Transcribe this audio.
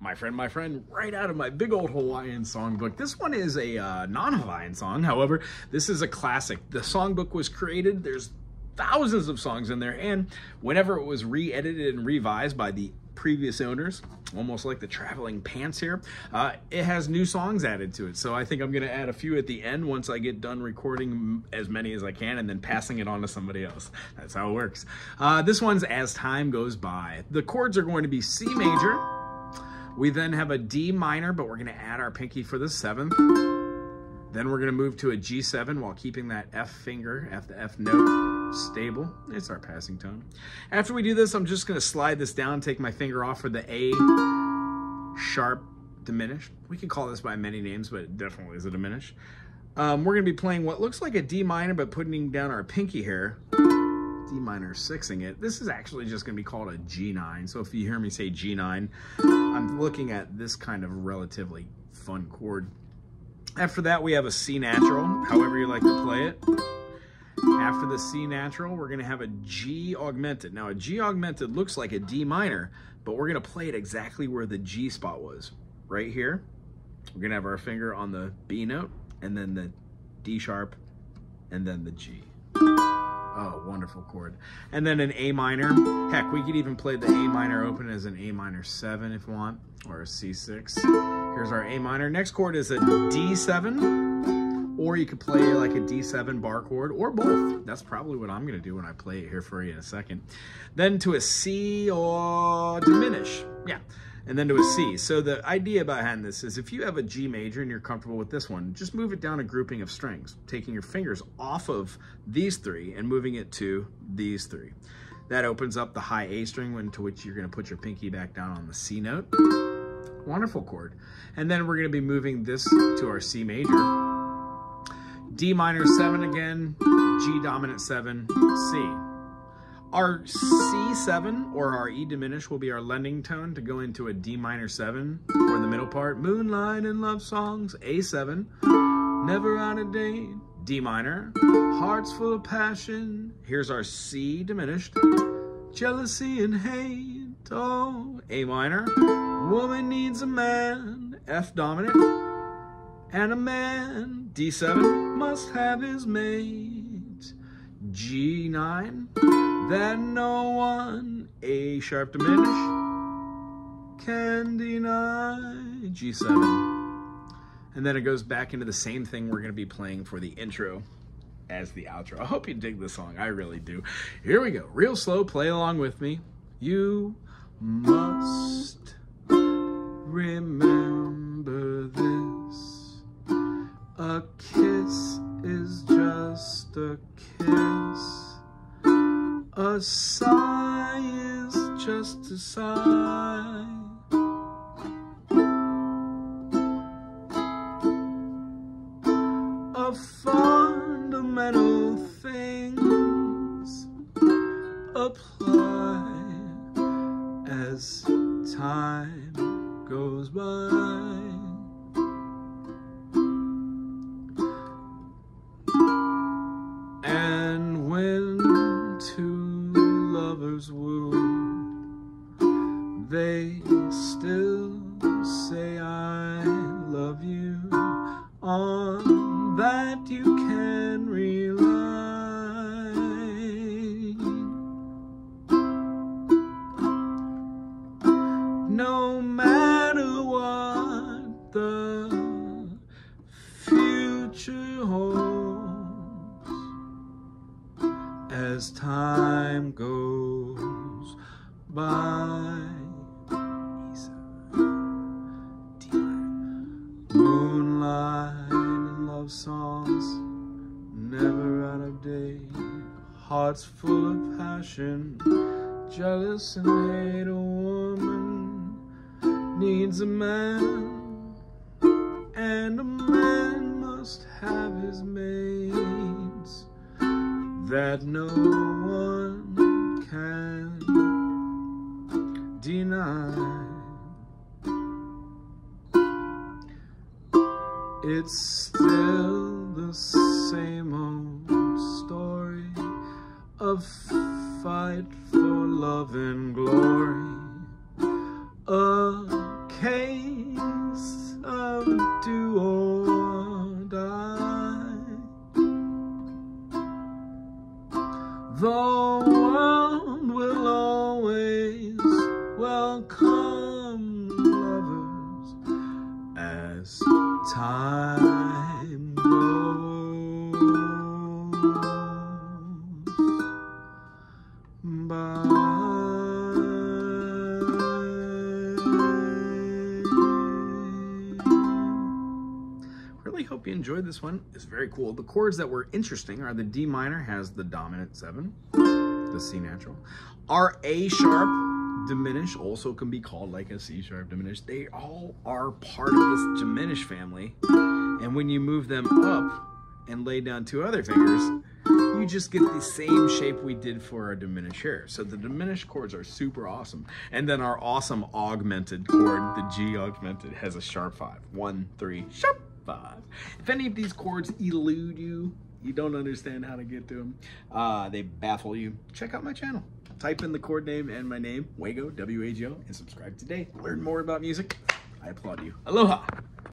my friend, my friend, right out of my big old Hawaiian songbook. This one is a uh, non-Hawaiian song. However, this is a classic. The songbook was created. There's thousands of songs in there. And whenever it was re-edited and revised by the previous owners, almost like the traveling pants here, uh, it has new songs added to it. So I think I'm going to add a few at the end once I get done recording as many as I can and then passing it on to somebody else. That's how it works. Uh, this one's As Time Goes By. The chords are going to be C major, we then have a D minor, but we're going to add our pinky for the seventh. Then we're going to move to a G7 while keeping that F finger, F the F note, stable. It's our passing tone. After we do this, I'm just going to slide this down, take my finger off for the A sharp diminished. We can call this by many names, but it definitely is a diminished. Um, we're going to be playing what looks like a D minor, but putting down our pinky here. D minor sixing it. This is actually just going to be called a G9. So if you hear me say G9, I'm looking at this kind of relatively fun chord. After that, we have a C natural, however you like to play it. After the C natural, we're going to have a G augmented. Now, a G augmented looks like a D minor, but we're going to play it exactly where the G spot was. Right here, we're going to have our finger on the B note, and then the D sharp, and then the G. Oh, wonderful chord. And then an A minor. Heck, we could even play the A minor open as an A minor 7 if you want, or a C6. Here's our A minor. Next chord is a D7, or you could play like a D7 bar chord, or both. That's probably what I'm going to do when I play it here for you in a second. Then to a C or diminish. Yeah and then to a C. So the idea behind this is if you have a G major and you're comfortable with this one, just move it down a grouping of strings, taking your fingers off of these three and moving it to these three. That opens up the high A string into which you're gonna put your pinky back down on the C note. Wonderful chord. And then we're gonna be moving this to our C major. D minor seven again, G dominant seven, C. Our C7 or our E diminished will be our lending tone to go into a D minor 7 for the middle part. Moonlight and love songs, A7. Never out of date, D minor. Hearts full of passion. Here's our C diminished. Jealousy and hate, oh, A minor. Woman needs a man, F dominant. And a man, D7, must have his mate. G9 that no one, A sharp diminish, can deny, G7. And then it goes back into the same thing we're going to be playing for the intro as the outro. I hope you dig this song. I really do. Here we go. Real slow. Play along with me. You must remember this. A kiss is just a kiss. A sigh is just a sigh. Of fundamental things apply as time goes by. Still say I love you. On that you can rely. No matter what the future holds as time goes by. Love songs, never out of date. Hearts full of passion, jealous and hate. A woman needs a man, and a man must have his mates that no one can deny. It's still the same old story of fight for love and glory. A case of do or die. The world will always welcome hope you enjoyed this one. It's very cool. The chords that were interesting are the D minor has the dominant seven, the C natural. Our A sharp diminished also can be called like a C sharp diminished. They all are part of this diminished family. And when you move them up and lay down two other fingers, you just get the same shape we did for our diminished here. So the diminished chords are super awesome. And then our awesome augmented chord, the G augmented, has a sharp five. One, three, sharp five. If any of these chords elude you, you don't understand how to get to them, uh, they baffle you, check out my channel. Type in the chord name and my name, Wago, W-A-G-O, and subscribe today. Learn more about music. I applaud you. Aloha!